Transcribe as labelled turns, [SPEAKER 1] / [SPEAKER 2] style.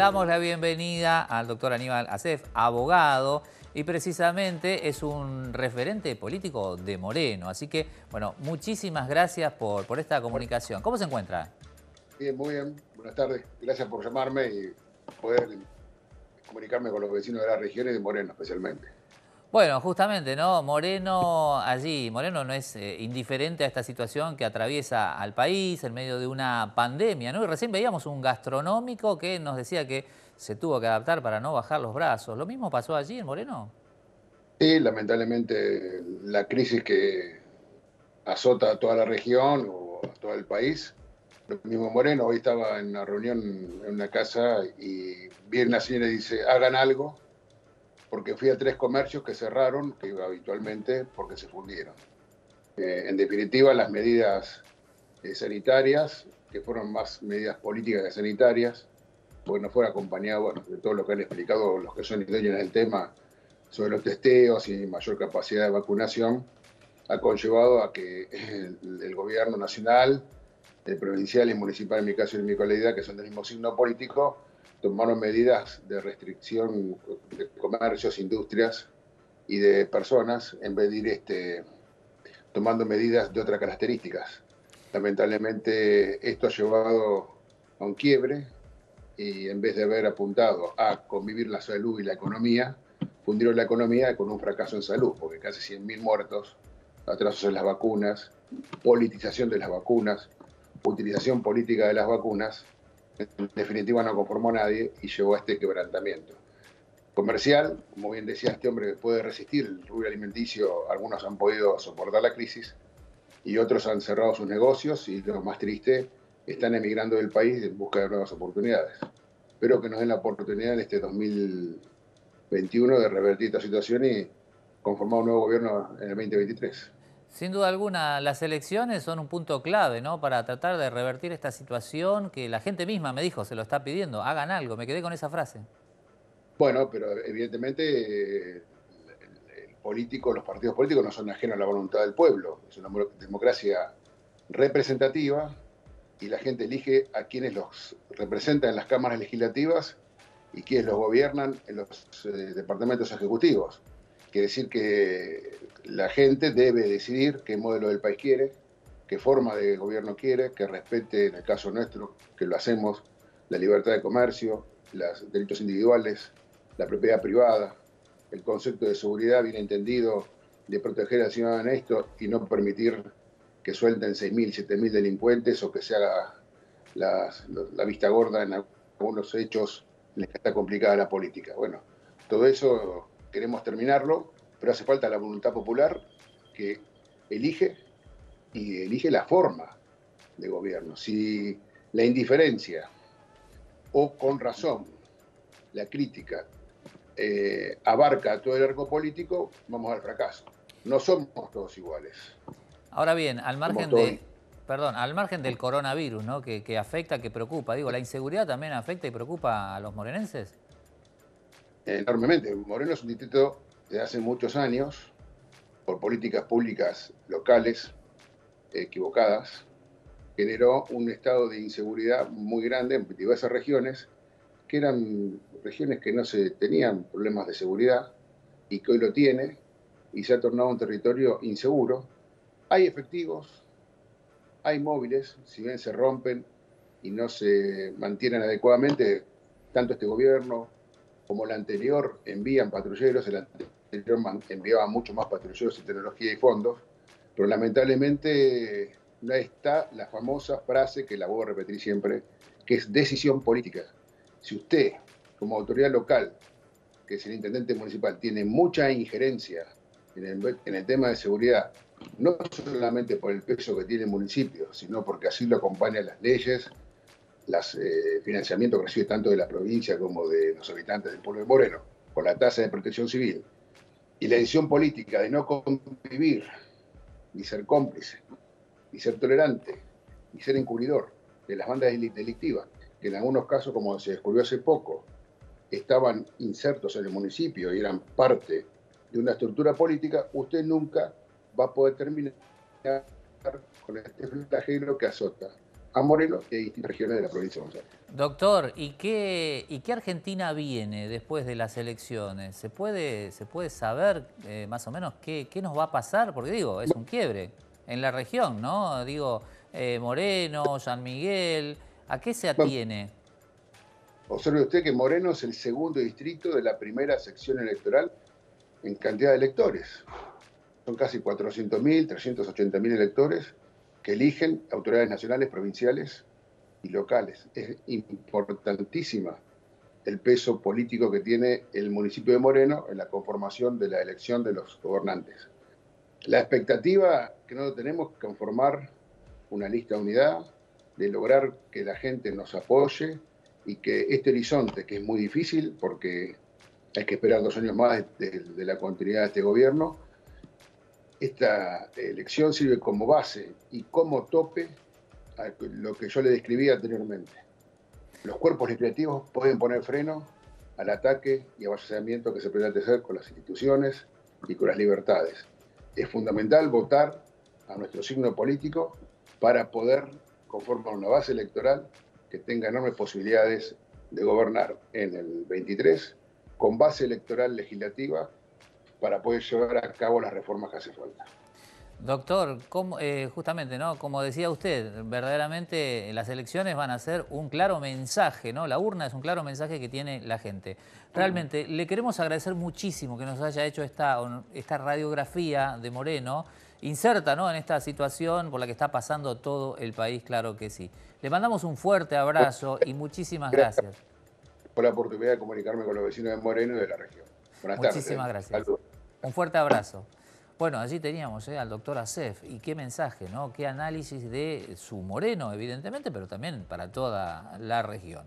[SPEAKER 1] damos la bienvenida al doctor Aníbal Acef, abogado, y precisamente es un referente político de Moreno. Así que, bueno, muchísimas gracias por, por esta comunicación. ¿Cómo se encuentra?
[SPEAKER 2] Bien, muy bien. Buenas tardes. Gracias por llamarme y poder comunicarme con los vecinos de la región y de Moreno especialmente.
[SPEAKER 1] Bueno, justamente, ¿no? Moreno allí, Moreno no es eh, indiferente a esta situación que atraviesa al país en medio de una pandemia, ¿no? Y recién veíamos un gastronómico que nos decía que se tuvo que adaptar para no bajar los brazos. ¿Lo mismo pasó allí en Moreno?
[SPEAKER 2] Sí, lamentablemente la crisis que azota a toda la región o a todo el país. Lo mismo Moreno, hoy estaba en una reunión en una casa y viene una señora y dice, hagan algo porque fui a tres comercios que cerraron, que habitualmente, porque se fundieron. Eh, en definitiva, las medidas eh, sanitarias, que fueron más medidas políticas que sanitarias, porque no fuera acompañado de todo lo que han explicado los que son idóneos en el tema sobre los testeos y mayor capacidad de vacunación, ha conllevado a que el, gobierno nacional, el provincial y municipal, en mi caso y en mi comunidad, que son del mismo signo político, tomaron medidas de restricción comercios, industrias y de personas en vez de ir este, tomando medidas de otras características. Lamentablemente esto ha llevado a un quiebre y en vez de haber apuntado a convivir la salud y la economía, fundieron la economía con un fracaso en salud, porque casi 100.000 muertos, atrasos en las vacunas, politización de las vacunas, utilización política de las vacunas, en definitiva no conformó a nadie y llegó a este quebrantamiento. Comercial, como bien decía este hombre, puede resistir el rubro alimenticio, algunos han podido soportar la crisis y otros han cerrado sus negocios y lo más triste, están emigrando del país en busca de nuevas oportunidades. Espero que nos den la oportunidad en este 2021 de revertir esta situación y conformar un nuevo gobierno en el 2023.
[SPEAKER 1] Sin duda alguna, las elecciones son un punto clave ¿no? para tratar de revertir esta situación que la gente misma me dijo, se lo está pidiendo, hagan algo, me quedé con esa frase.
[SPEAKER 2] Bueno, pero evidentemente el político, los partidos políticos no son ajenos a la voluntad del pueblo, es una democracia representativa y la gente elige a quienes los representan en las cámaras legislativas y quienes los gobiernan en los eh, departamentos ejecutivos. Quiere decir que la gente debe decidir qué modelo del país quiere, qué forma de gobierno quiere, que respete, en el caso nuestro, que lo hacemos, la libertad de comercio, los delitos individuales, la propiedad privada, el concepto de seguridad bien entendido, de proteger al ciudadano en esto y no permitir que suelten 6.000, 7.000 delincuentes o que se haga la, la vista gorda en algunos hechos en los que está complicada la política. Bueno, todo eso queremos terminarlo, pero hace falta la voluntad popular que elige y elige la forma de gobierno. Si la indiferencia o con razón la crítica eh, abarca todo el arco político, vamos al fracaso. No somos todos iguales.
[SPEAKER 1] Ahora bien, al margen de, perdón, al margen del coronavirus, ¿no? Que, que, afecta, que preocupa, digo, ¿la inseguridad también afecta y preocupa a los morenenses?
[SPEAKER 2] enormemente. Moreno es un distrito de hace muchos años, por políticas públicas locales equivocadas, generó un estado de inseguridad muy grande en diversas regiones, que eran regiones que no se tenían problemas de seguridad y que hoy lo tiene, y se ha tornado un territorio inseguro. Hay efectivos, hay móviles, si bien se rompen y no se mantienen adecuadamente, tanto este gobierno como la anterior envían patrulleros, el anterior enviaba mucho más patrulleros y tecnología y fondos, pero lamentablemente no está la famosa frase que la voy a repetir siempre, que es decisión política. Si usted, como autoridad local, que es el intendente municipal, tiene mucha injerencia en el, tema de seguridad, no solamente por el peso que tiene el municipio, sino porque así lo acompañan las leyes, las eh, financiamiento que recibe tanto de la provincia como de los habitantes del pueblo de Moreno, por la tasa de protección civil, y la decisión política de no convivir, ni ser cómplice, ni ser tolerante, ni ser encubridor de las bandas delictivas, que en algunos casos, como se descubrió hace poco, estaban insertos en el municipio y eran parte de una estructura política, usted nunca va a poder terminar con este flagelo que azota a Moreno y a distintas regiones de la provincia de Buenos.
[SPEAKER 1] Doctor, ¿y qué, ¿y qué Argentina viene después de las elecciones? ¿Se puede, se puede saber eh, más o menos qué, qué, nos va a pasar? Porque digo, es un quiebre en la región, ¿no? Digo, eh, Moreno, San Miguel, ¿a qué se atiene?
[SPEAKER 2] Observe usted que Moreno es el segundo distrito de la primera sección electoral en cantidad de electores. Son casi 400.000, 380.000 electores que eligen autoridades nacionales, provinciales y locales. Es importantísima el peso político que tiene el municipio de Moreno en la conformación de la elección de los gobernantes. La expectativa que no tenemos es conformar una lista de unidad, de lograr que la gente nos apoye y que este horizonte, que es muy difícil porque hay que esperar dos años más de, la continuidad de este gobierno, esta elección sirve como base y como tope a lo que yo le describí anteriormente. Los cuerpos legislativos pueden poner freno al ataque y avasallamiento que se pretende hacer con las instituciones y con las libertades. Es fundamental votar a nuestro signo político para poder conformar una base electoral que tenga enormes posibilidades de gobernar en el 23 con base electoral legislativa para poder llevar a cabo las reformas que hace falta.
[SPEAKER 1] Doctor, eh, justamente, ¿no? Como decía usted, verdaderamente las elecciones van a ser un claro mensaje, ¿no? La urna es un claro mensaje que tiene la gente. Realmente, le queremos agradecer muchísimo que nos haya hecho esta, esta radiografía de Moreno, inserta ¿no? en esta situación por la que está pasando todo el país, claro que sí. Le mandamos un fuerte abrazo y muchísimas gracias.
[SPEAKER 2] Por la oportunidad de comunicarme con los vecinos de Moreno y de la región.
[SPEAKER 1] Buenas muchísimas gracias. Un fuerte abrazo. Bueno, allí teníamos eh, al doctor Acef y qué mensaje, ¿no? qué análisis de su Moreno, evidentemente, pero también para toda la región.